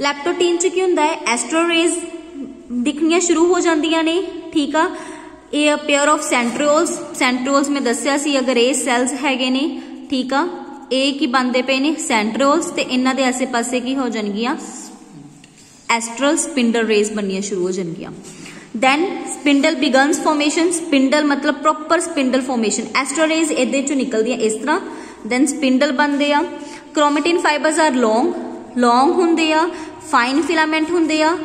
ਲੈਪਟੋਟੀਨ ਚ ਕੀ ਹੁੰਦਾ ਹੈ? ਐਸਟਰੋਰੇਜ਼ ਦਿਖਣੀਆਂ ਸ਼ੁਰੂ ਹੋ ਜਾਂਦੀਆਂ ਨੇ, ਠੀਕ ਆ? ਇਹ ਪੇਅਰ ਆਫ ਸੈਂਟਰੀਓਲਸ ਸੈਂਟਰੀਓਲਸ ਮੈਂ ਦੱਸਿਆ ਸੀ, ਅਗਰ ਇਹ ਸੈਲਸ ਹੈਗੇ ਨੇ, ਠੀਕ ਆ? ਇਹ ਕੀ ਬੰਦੇ ਪਏ ਨੇ? ਸੈਂਟਰੀਓਲਸ ਤੇ ਇਹਨਾਂ ਦੇ ਆਸੇ-ਪਾਸੇ ਕੀ ਹੋ ਜਾਣਗੀਆਂ? ਐਸਟਰਲ ਸਪਿੰਡਲ ਰੇਜ਼ ਬਣਨੀਆਂ ਸ਼ੁਰੂ ਹੋ ਜਾਣਗੀਆਂ। Then spindle begins formation spindle ਮਤਲਬ ਪ੍ਰੋਪਰ ਸਪਿੰਡਲ ਫਾਰਮੇਸ਼ਨ ਐਸਟਰੋਰੇਜ਼ ਇਹਦੇ ਚੋਂ ਨਿਕਲਦੀਆਂ ਇਸ ਤਰ੍ਹਾਂ। ਦੈਨ ਸਪਿੰਡਲ ਬਣਦੇ ਆ। ਕ੍ਰੋਮੈਟਿਨ ਫਾਈਬਰਸ ਆਰ ਲੌਂਗ ਲੌਂਗ ਹੁੰਦੇ ਆ ਫਾਈਨ ਫਿਲਾਮੈਂਟ ਹੁੰਦੇ ਆ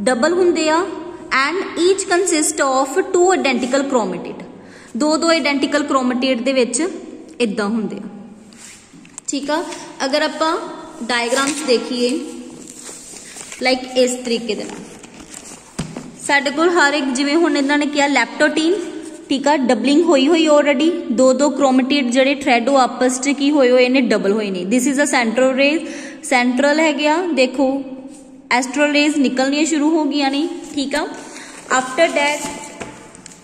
ਡਬਲ ਹੁੰਦੇ ਆ and each consist of two identical chromatid ਦੋ ਦੋ ਆਇਡੈਂਟੀਕਲ ਕ੍ਰੋਮੈਟਿਡ ਦੇ ਵਿੱਚ ਇਦਾਂ ਹੁੰਦੇ ਆ। ਠੀਕ ਆ? ਅਗਰ ਆਪਾਂ ਡਾਇਗਰਾਮਸ ਦੇਖੀਏ ਲਾਈਕ ਇਸ ਤਰੀਕੇ ਦੇ ਨਾਲ। ਸਾਡੇ ਕੋਲ ਹਰ ਇੱਕ, ਜਿਵੇਂ ਹੁਣ ਇਹਨਾਂ ਨੇ ਕਿਹਾ ਲੈਪਟੋਟੀਨ ਠੀਕ ਆ ਡਬਲਿੰਗ ਹੋਈ ਹੋਈ ਆਲਰੇਡੀ ਦੋ ਦੋ ਕ੍ਰੋਮੈਟਿਡ ਜਿਹੜੇ ਥ੍ਰੈਡ ਉਹ ਆਪਸ 'ਚ ਕੀ ਹੋਏ ਹੋਏ ਨੇ ਡਬਲ ਹੋਏ ਨੇ। This is a central rays central ਹੈ ਗਿਆ ਦੇਖੋ ਐਸਟਰਲ ਰੇਜ਼ ਨਿਕਲਣੀਆਂ ਸ਼ੁਰੂ ਹੋ ਗਈਆਂ ਨੇ, ਠੀਕ ਆ? ਆਫਟਰ ਦੈਟ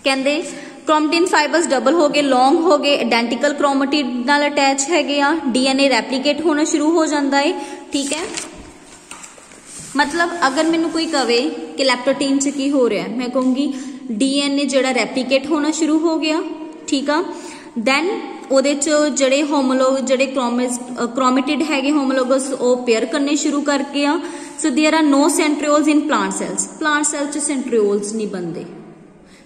ਕਹਿੰਦੇ ਕ੍ਰੋਮਟਿਨ ਫਾਈਬਰਸ ਡਬਲ ਹੋ ਗਏ ਲੌਂਗ ਹੋ ਗਏ ਆਇਡੈਂਟੀਕਲ ਕ੍ਰੋਮੈਟਿਡ ਨਾਲ ਅਟੈਚ ਹੈਗੇ ਆ। ਡੀਐਨਏ ਰੈਪਲੀਕੇਟ ਹੋਣਾ ਸ਼ੁਰੂ ਹੋ ਜਾਂਦਾ ਹੈ ਠੀਕ ਹੈ? ਮਤਲਬ ਅਗਰ ਮੈਨੂੰ ਕੋਈ ਕਵੇ ਕਿ ਲੈਪਟੋਟੀਨ ਚ ਕੀ ਹੋ ਰਿਹਾ ਮੈਂ ਕਹੂੰਗੀ ਡੀਐਨਏ ਜਿਹੜਾ ਰੈਪਲੀਕੇਟ ਹੋਣਾ ਸ਼ੁਰੂ ਹੋ ਗਿਆ ਠੀਕ ਆ ਦੈਨ ਉਹਦੇ ਚ ਜਿਹੜੇ ਹੋਮੋਲੋਗ ਜਿਹੜੇ ਕ੍ਰੋਮੈਟਿਡ ਹੈਗੇ ਹੋਮੋਲੋਗਸ ਉਹ ਪੇਅਰ ਕਰਨੇ ਸ਼ੁਰੂ ਕਰਕੇ ਆ so there are no centrioles in plant cells plant cell ਚ ਸੈਂਟਰੀਓਲਸ ਨਹੀਂ ਬੰਦੇ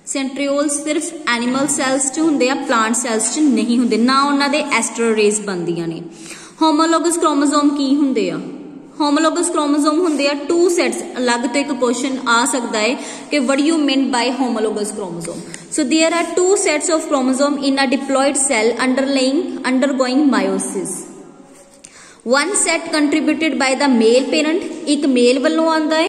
ਸੈਂਟਰੀਓਲਸ ਸਿਰਫ ਐਨੀਮਲ ਸੈਲਸ ਚ ਹੁੰਦੇ ਆ ਪਲਾਂਟ ਸੈਲਸ ਚ ਨਹੀਂ ਹੁੰਦੇ ਨਾ ਉਹਨਾਂ ਦੇ ਐਸਟਰੋਰੇਜ਼ ਬੰਦੀਆਂ ਨੇ ਹੋਮੋਲੋਗਸ ਕ੍ਰੋਮੋਸੋਮ ਕੀ ਹੁੰਦੇ ਆ ਹੋਮੋਲੋਗਸ ਕ੍ਰੋਮੋਸੋਮ ਹੁੰਦੇ ਆ ਟੂ ਸੈਟਸ ਅਲੱਗ ਤੋਂ ਇੱਕ ਕੁਐਸਚਨ ਆ ਸਕਦਾ ਹੈ ਕਿ what you mean by homologous chromosome so there are two sets of chromosome in a diploid cell underlying undergoing meiosis one set contributed by the male parent ਇੱਕ ਮੇਲ ਵੱਲੋਂ ਆਉਂਦਾ ਹੈ